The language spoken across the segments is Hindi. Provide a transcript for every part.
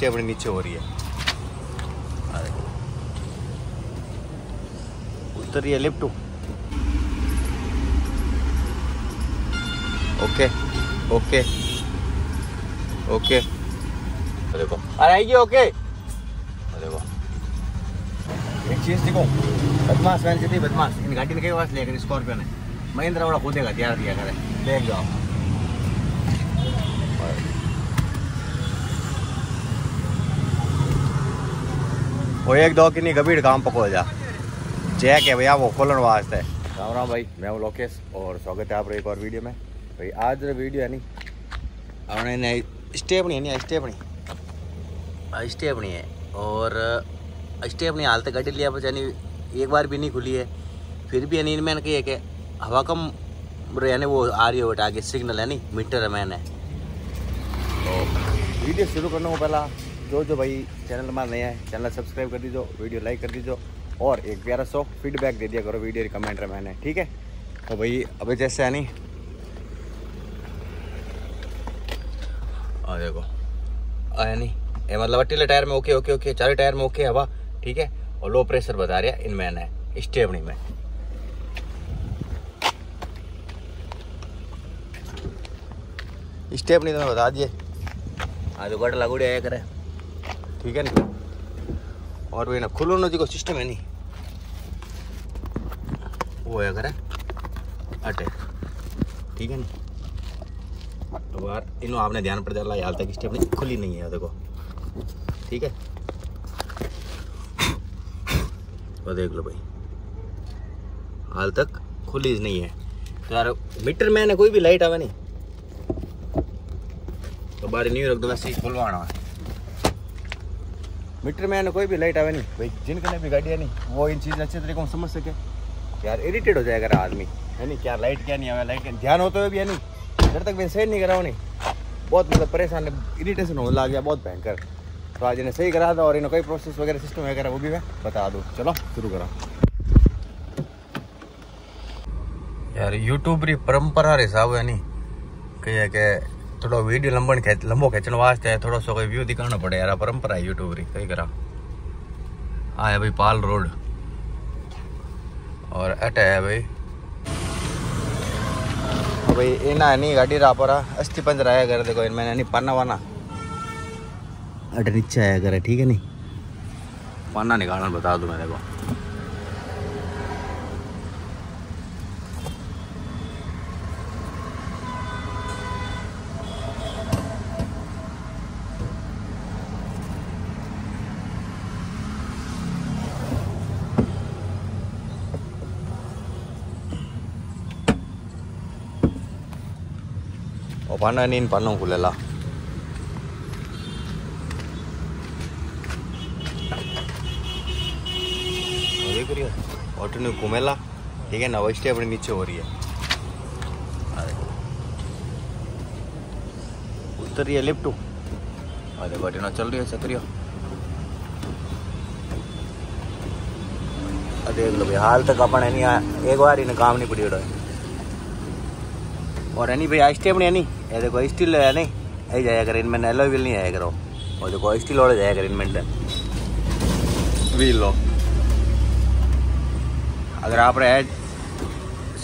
स्टेप अपनी नीचे हो रही है। उतर रही है लिफ्ट ओके ओके ओके। देखो अरे आएगी, ओके। आ देखो एक चीज़ देखो, बदमाश बदमाश, इन गाड़ी ने कई बार लेकर स्कॉर्पियो ने। महिंद्रा वाला कूदेगा तैयार दिया करे। देख जाओ वो एक दो की नहीं काम पको जा। जैक है भैया, वो खोलन वास्ते। राम राम भाई, मैं हूँ लोकेश और स्वागत है आप एक और वीडियो में। भाई, आज वीडियो है नहीं हमने नहीं स्टेप नहीं है नहीं स्टेप नहीं स्टेप नहीं है। और स्टेप नहीं हाल तक गाड़ी लिया नहीं एक बार भी नहीं खुली है। फिर भी यानी मैंने कही है कि हवा कम यानी वो आ रही है, आगे सिग्नल है नहीं मीटर है मैंने। तो वीडियो शुरू करने को पहला जो जो भाई चैनल हमारा नया है चैनल सब्सक्राइब कर दीजिए वीडियो लाइक कर दीजिए और एक प्यारा सौ फीडबैक दे दिया करो वीडियो कमेंट में मैंने, ठीक है? तो भाई, अभी जैसे है नहीं आ देखो। आया नहीं मतलब अट्टीले टायर में ओके ओके ओके चारों टायर में ओके हवा, ठीक है? और लो प्रेशर बता रहा है, इनमें स्टेपनी में। स्टेपनी तो मैं बता दिए। आज गट लागूड़ी आया करे। ठीक है ना? और भी ना, खुलो जी को सिस्टम है नहीं वो है करे अटे। ठीक है ना? तो बार इन आपने ध्यान पर डाला हाल तक स्टेपनी खुली नहीं है, देखो। ठीक है? तो देख लो भाई। हाल तक खुली नहीं है। तो यार, मीटर में ना, कोई भी लाइट आवे नहीं तो बाहर नहीं रख दो वैसे ही खुलवाना है। मीटर में ना कोई भी लाइट आवे नहीं भाई जिनके भी गाड़ी है नहीं वो इन चीज़ अच्छे तरीके से समझ सके यार इरिटेट हो जाएगा आदमी है नहीं क्या लाइट क्या नहीं आवे लाइट क्या ध्यान होते हुए भी है नहीं जब तक मैं सही नहीं कराओ नहीं बहुत मतलब परेशान इरिटेशन होने लग गया बहुत भयंकर तो आज इन्हें सही करा था और इन्हें कोई प्रोसेस वगैरह सिस्टम वगैरह वो भी मैं बता दूँ चलो शुरू करा यार यूट्यूब री परंपरा हिसाब है नहीं कही के थोड़ो वीडियो लंबन खेच लंबो खींचने वास्ते थोड़ा सो कोई व्यू दिखाना पड़े यार परंपरा है यूट्यूब री कही करा है भाई पाल रोड और अट है भाई भाई इना नहीं गाड़ी रा पर अस्थि पंजर आया कर देखो इनमें नहीं पाना वाना अट नीचे आया करे ठीक है नहीं पाना निकालना बता दूँ मैं देखो பண்ணனின்னு பண்ணக்குள்ளெல்லாம் देख ऑटो ने घूमेला ठीक है ना वैसे अपने नीचे हो रही है उतर रही है लिफ्ट अरे बटना चल रही है चक्रिया देख लो भाई हाल तक अपन एक बार इन्हें काम नहीं पड़ी है और नहीं भाई आज स्टेप नहीं है नहीं। ये देखो स्टील है नहीं। यही जाया कर इनमें एलो व्हील नहीं आया करो। और देखो स्टील वाला जाया कर इनमें व्हील लो। अगर आप रहे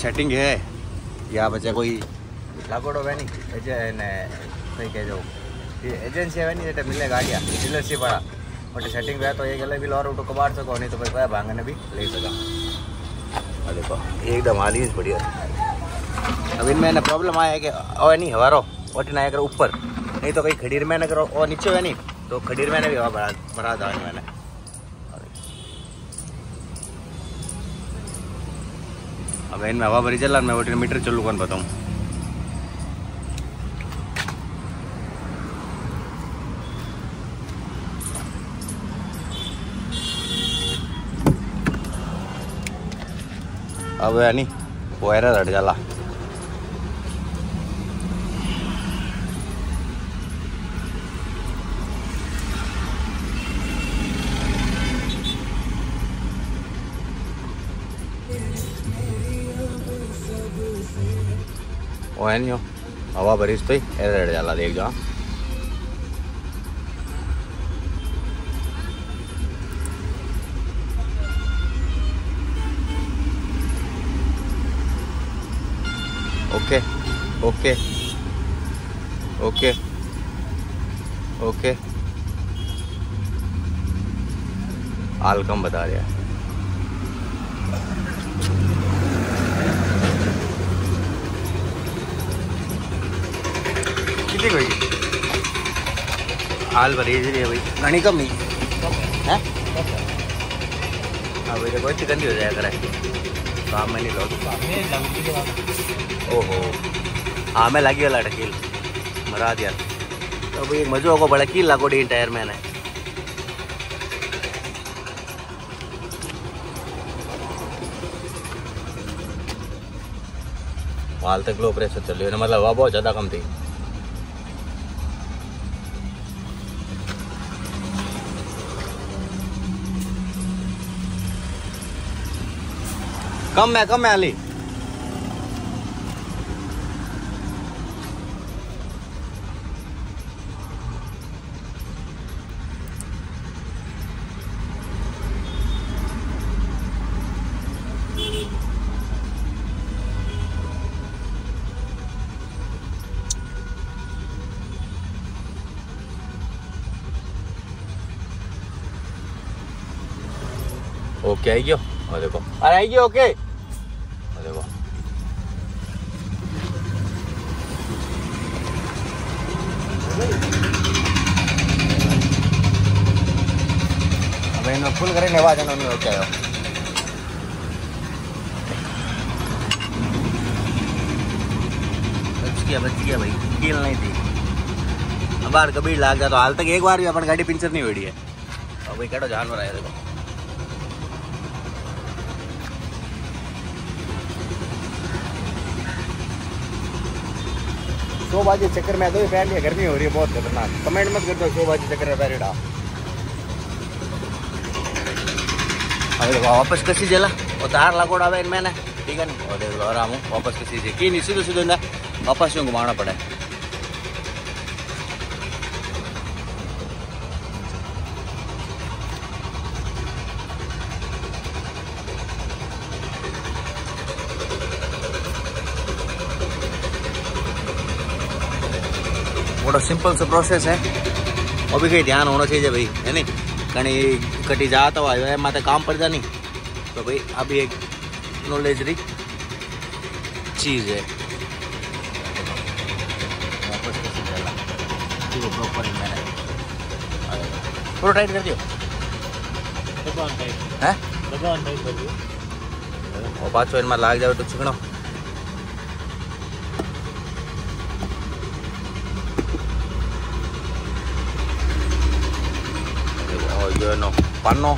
सेटिंग है या बच्चा कोई लागोड़ो है नहीं सही कह जाओ एजेंसी है नहीं जेटे मिले गाड़ियाँ डीलरशिप वाला। बट सेटिंग है तो एक अलग भी और उठो कबाड़ सको नहीं तो भाई भांगने भी ले सका। देखो एकदम हाल बढ़िया अब इनमें ना प्रॉब्लम आया कि और नहीं हवारो और ना अगर ऊपर। नहीं तो कहीं खडीर में ना करो और नीचे है नहीं तो खडीर में भी हवा भरा भरा था मैंने। अब इनमें हवा भरी चला मैं वो मीटर चलू कौन बताऊँ? अब है नहीं वो एरर हट जाला है। नहीं हवा भरी तो रेड जाला देख जा ओके ओके ओके ओके। आलकम बता रहा है। कितनी कोई? हाल भरी जी है भाई। घनी कम ही है? हाँ भाई देखो इतनी गंदी हो जाएगा करे काम में नहीं लो ओहो। हाँ मैं लगी वाला टकील मरा दिया। तो भाई मजो को बड़ा कील लागो डी टायर मैंने हाल तक लो प्रेशर चल रही है। मतलब हवा बहुत ज़्यादा कम थी। कम है कम है अली ओके आई देखो। अरे आई गयो ओके और देखो भाई ना फुल ෆුල් नेवा जाना नहीं නේ ඔච්චරයි. बच गया बच गया भाई. कील नहीं थी. अब बार कभी लाग जाता. हाल तक एक बार भी अपन गाड़ी पिंचर नहीं हुई है अब भाई कटो जानवर आया देखो. सो बाजी चक्कर में तो ये पहन लिया गर्मी हो रही है बहुत खतरनाक. कमेंट मत कर दो सो बाजी चक्कर में पैरेडा वापस कसी जला और तार लगोड़ आवे इनमें ने ठीक है ना और देख लो आराम हूँ वापस कसी जे की नहीं सीधो सीधो ना वापस यूँ घुमाना पड़े थोड़ा सिंपल सा प्रोसेस है और भी कहीं ध्यान होना चाहिए भाई है नहीं कहीं कटी जाता है माता काम पड़ जा नहीं तो भाई अभी एक नॉलेज री चीज़ है वापस कैसे चला देखो प्रॉपर मैंने पूरा टाइट कर दियो हैं नो पन्नो।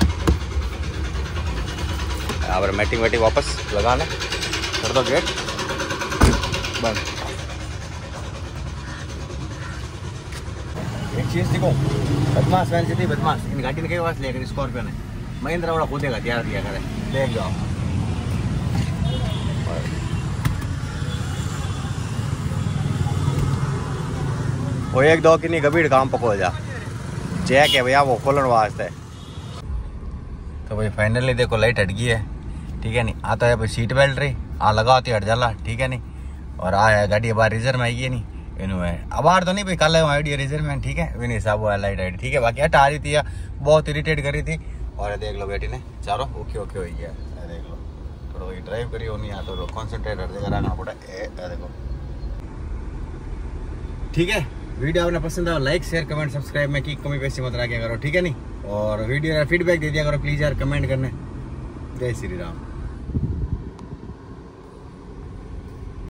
यहाँ मैटिंग वैटिंग वापस लगाने कर दो गेट बंद। एक चीज़ देखो बदमाश वैन से बदमाश इन गाड़ी ने कई वास लेकर स्कॉर्पियो ने। महिंद्रा वाला कूदेगा तैयार दिया करे। देख जाओ। वो एक दो की नहीं गंभीर काम पको जा। जैक है भैया, वो खोलने वास्ते। तो भाई फाइनली देखो लाइट हट गई है। ठीक है नहीं आता है भाई सीट बेल्ट रही। आ लगा होती हट जाला, ठीक है नहीं और आ है गाड़ी बाहर रिज़र्व में आई है नहीं अब बाहर तो नहीं कल आइडिया रिज़र्व में, ठीक है? विनी साहब वो लाइट आई ठीक है, बाकी हटा रही थी, या बहुत इरिटेट करी थी। और देख लो बेटी ने, चारों, ओके ओके हो गया। देख लो। थोड़ा वही ड्राइव करी होनी है तो कॉन्सेंट्रेट हर जगह रहना पड़ा। देखो। ठीक है? वीडियो आपने पसंद आया लाइक शेयर कमेंट सब्सक्राइब में की कमी पैसे मत रखा करो, ठीक है नहीं और वीडियो फीडबैक दे दिया करो प्लीज़ यार कमेंट करने। जय श्री राम।